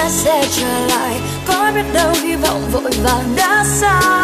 ta sẽ trở lại. Có biết đâu hy vọng vội vàng đã sai